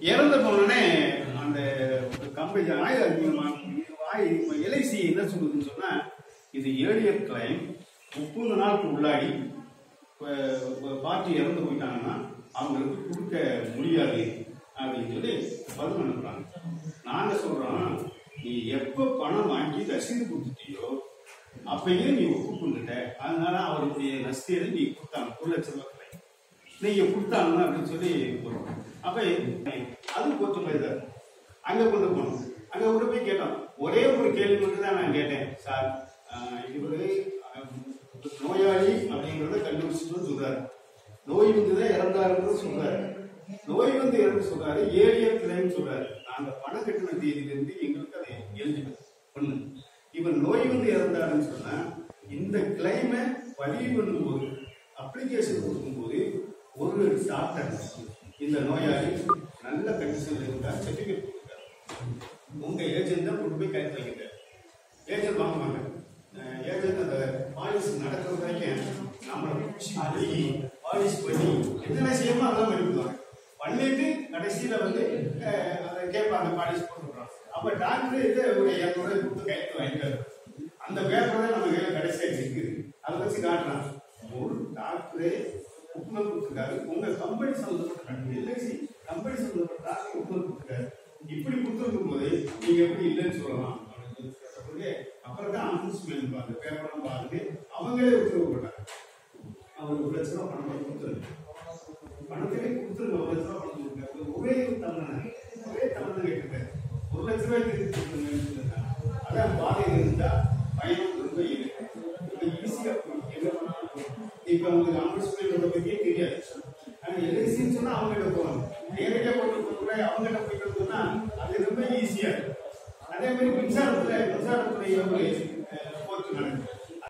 இறந்து போனோடனே அந்த கம்பி ஆய் எல்ஐசி என்ன சொல்லுதுன்னு சொன்னா இது ஏழியர் கிளைம் முப்பது நாளுக்கு உள்ளாடி பார்ட்டி இறந்து போயிட்டாங்கன்னா அவங்களுக்கு கொடுக்க முடியாது அப்படின்னு சொல்லி பதில் அனுப்புறாங்க. நாங்க சொல்றோம் நீ எப்ப பணம் வாங்கி ரசீது கொடுத்துட்டியோ அப்பயே நீ ஒப்புக்கொண்டுட்ட அதனால அவருடைய ரசீதை நீ கொடுத்தாங்க. ஒரு லட்சம் ரூபாய் claim. நீங்க கொடுத்தாங்க அப்படின்னு சொல்லி போறோம். அப்ப அது கொஞ்சம் இதாக அங்கே அங்க கொண்டு போனோம் அங்க கொண்டு போய் கேட்டோம். ஒரே ஒரு கேள்வி மட்டும் தான் நான் கேட்டேன். சார் இவர் நோயாளி அப்படிங்கிறத கண்டுபிடிச்சிட்டு சொல்றாரு. நோய் வந்து தான் இறந்தாருன்னு சொல்றாரு. நோய் வந்து இறந்து சொல்றாரு. ஏழியர் கிளைன்னு சொல்றாரு. நாங்க பணம் கட்டின தேதியிலிருந்து எங்களுக்கு அதை எழுதிடும் ஒண்ணு. இவர் நோய் வந்து இறந்தாருன்னு சொன்னா இந்த கிளைமை பதிவு பண்ணும்போது அப்ளிகேஷன் கொடுக்கும்போது ஒரு டாக்டர் இந்த நோயாளி நல்ல கண்டிஷன்ல இருந்தார் சர்டிபிகேட் கொடுத்தார் உங்க ஏஜென்ட் தான் கொண்டு போய் கரெக்ட் வைக்கிறார். ஏஜென்ட் வாங்குவாங்க. ஏஜென்ட் அந்த பாலிசி நடக்கிற வரைக்கும் நம்மளை அழுகி பாலிசி பண்ணி என்னென்ன செய்யணுமோ அதெல்லாம் பண்ணிவிடுவாங்க பண்ணிட்டு கடைசியில வந்து அதை கேட்பாங்க பாலிஷ் போட்டுறோம் அப்ப டாக்டர் இது ஒரு இரநூறு கொடுத்து கைத்து வாங்கிட்டாரு. அந்த பேப்பரை நம்ம கையில கடைசியா இருக்குது. அதை வச்சு காட்டுறான் ஒரு டாக்டரே உப்புமல் கொடுத்துருக்காரு உங்க கம்பெனி சம்பந்தப்பட்ட எல்ஐசி கம்பெனி சம்பந்தப்பட்ட டாக்டர் கொடுத்துருக்காரு இப்படி கொடுத்துருக்கும் போது நீங்க எப்படி இல்லைன்னு சொல்லலாம்? அப்புறம் தான் அனௌன்ஸ்மெண்ட் அந்த பேப்பர்லாம் பார்த்துட்டு அவங்களே உத்தரவு போட்டாங்க. அவர் ஒரு லட்ச ரூபா பணம் வாங்கி கொடுத்துருங்க. பணத்திலே கொடுத்துருங்க ஒரு லட்ச ரூபா பணம் கொடுங்க ஒரே ஒரு தமிழன் ஒரே தமிழ் கேட்டிருக்காரு ஒரு லட்ச ரூபாய் திருப்பி கொடுத்துருங்க அதான் பாதை இருந்தா பயணம் ரொம்ப இல்லை ஈஸியாக என்ன பண்ணாலும் இப்போ உங்களுக்கு அம்பேத்கரோட துறை அவங்ககிட்ட போய் கொடுத்தோம்னா அது ரொம்ப ஈஸியாக இருக்கும் அதே மாதிரி மின்சாரத்தில் மின்சாரத்துறை எவ்வளோ போக்கு நடக்குது